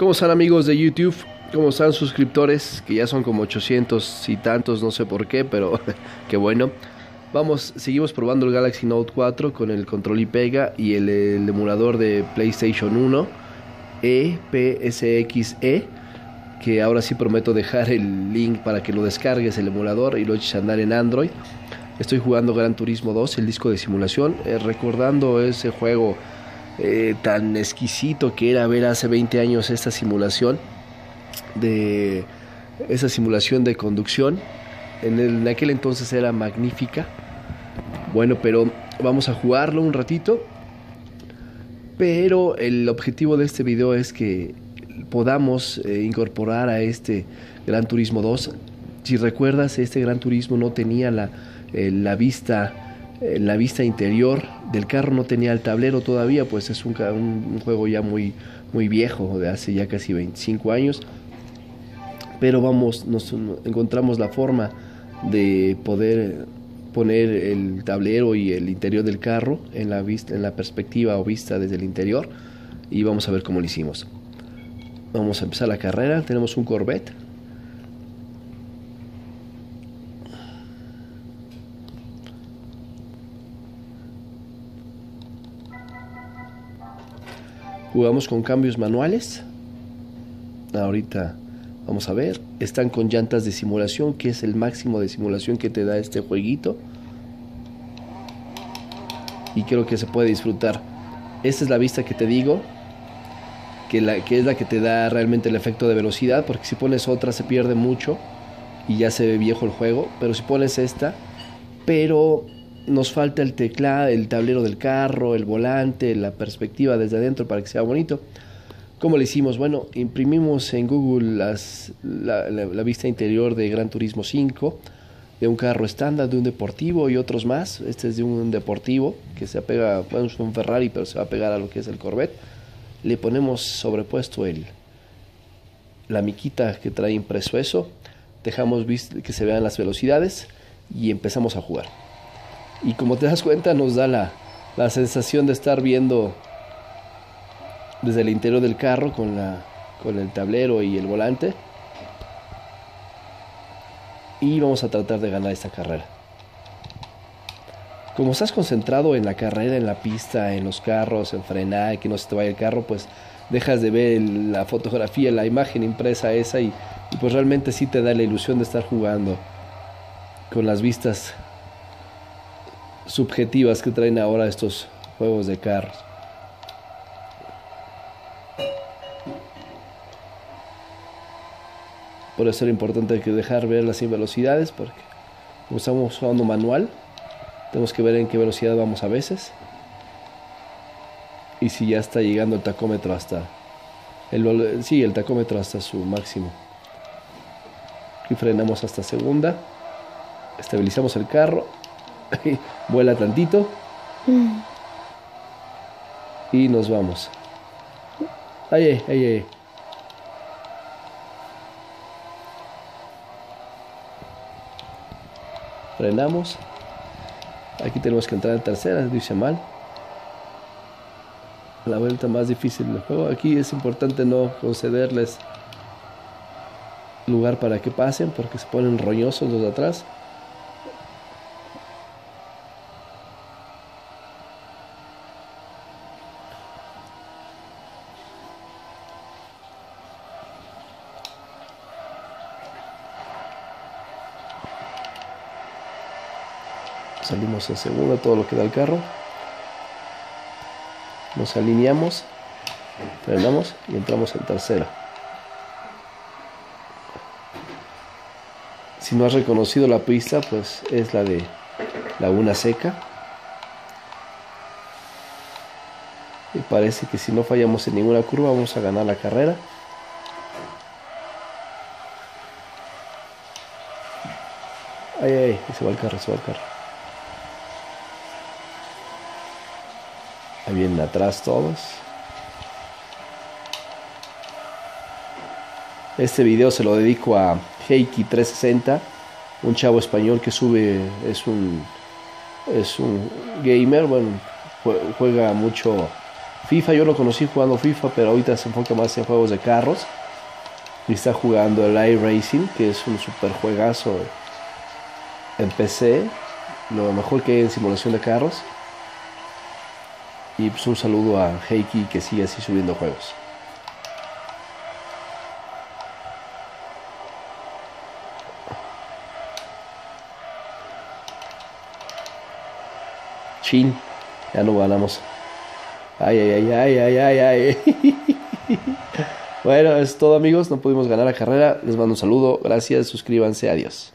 ¿Cómo están amigos de YouTube? ¿Cómo están suscriptores? Que ya son como 800 y tantos, no sé por qué, pero qué bueno. Vamos, seguimos probando el Galaxy Note 4 con el control y pega y el, emulador de PlayStation 1 EPSXE, que ahora sí prometo dejar el link para que lo descargues el emulador y lo eches a andar en Android. Estoy jugando Gran Turismo 2, el disco de simulación, eh, recordando ese juego eh, tan exquisito que era ver hace 20 años esta simulación de esa simulación de conducción. En, el, en aquel entonces era magnífica. Bueno, pero vamos a jugarlo un ratito. Pero el objetivo de este video es que podamos eh, incorporar a este Gran Turismo 2. Si recuerdas, este Gran Turismo no tenía la, eh, la vista la vista interior del carro no tenía el tablero todavía, pues es un, un, juego ya muy, muy viejo, de hace ya casi 25 años. Pero vamos, nos encontramos la forma de poder poner el tablero y el interior del carro en la, vista, en la perspectiva o vista desde el interior y vamos a ver cómo lo hicimos. Vamos a empezar la carrera, tenemos un Corvette. Jugamos con cambios manuales. Ahorita vamos a ver. Están con llantas de simulación, que es el máximo de simulación que te da este jueguito. Y creo que se puede disfrutar. Esta es la vista que te digo. Que, que es la que te da realmente el efecto de velocidad. Porque si pones otra se pierde mucho. Y ya se ve viejo el juego. Pero si pones esta. Pero nos falta el teclado, el tablero del carro, el volante, la perspectiva desde adentro para que sea bonito. ¿Cómo le hicimos? Bueno, imprimimos en Google la, vista interior de Gran Turismo 5, de un carro estándar, de un deportivo y otros más. Este es de un deportivo que se apega, bueno, es un Ferrari, pero se va a pegar a lo que es el Corvette. Le ponemos sobrepuesto el, la miquita que trae impreso eso, dejamos que se vean las velocidades y empezamos a jugar. Y como te das cuenta, nos da la, la sensación de estar viendo desde el interior del carro con, la, con el tablero y el volante. Y vamos a tratar de ganar esta carrera. Como estás concentrado en la carrera, en la pista, en los carros, en frenar, que no se te vaya el carro, pues dejas de ver la fotografía, la imagen impresa esa y, y pues realmente sí te da la ilusión de estar jugando con las vistas subjetivas que traen ahora estos juegos de carros. Por eso era importante que dejar ver las velocidades, porque como estamos jugando manual, tenemos que ver en qué velocidad vamos a veces. Y si ya está llegando el tacómetro hasta el sí, el tacómetro hasta su máximo. Y frenamos hasta segunda. Estabilizamos el carro vuela tantito mm. y nos vamos. Ay, ay, ay. Frenamos. Aquí tenemos que entrar en tercera, dice mal. La vuelta más difícil del juego. Aquí es importante no concederles lugar para que pasen porque se ponen roñosos los de atrás. Salimos en segundo todo lo que da el carro. Nos alineamos frenamos y entramos en tercera. Si no has reconocido la pista pues es la de Laguna Seca. Y parece que si no fallamos en ninguna curva vamos a ganar la carrera. Ay ay se va el carro se va el carro Ahí vienen atrás todos. Este video se lo dedico a Heiki360, un chavo español que sube, es un, es un gamer, bueno, juega mucho FIFA yo lo conocí jugando FIFA, pero ahorita se enfoca más en juegos de carros. Y está jugando el iRacing, que es un super juegazo en PC. Lo mejor que hay en simulación de carros. Y pues un saludo a Heiki que sigue así subiendo juegos. Chin, ya no ganamos. Ay, ay, ay, ay, ay, ay, ay. bueno, es todo amigos, no pudimos ganar la carrera. Les mando un saludo, gracias, suscríbanse, adiós.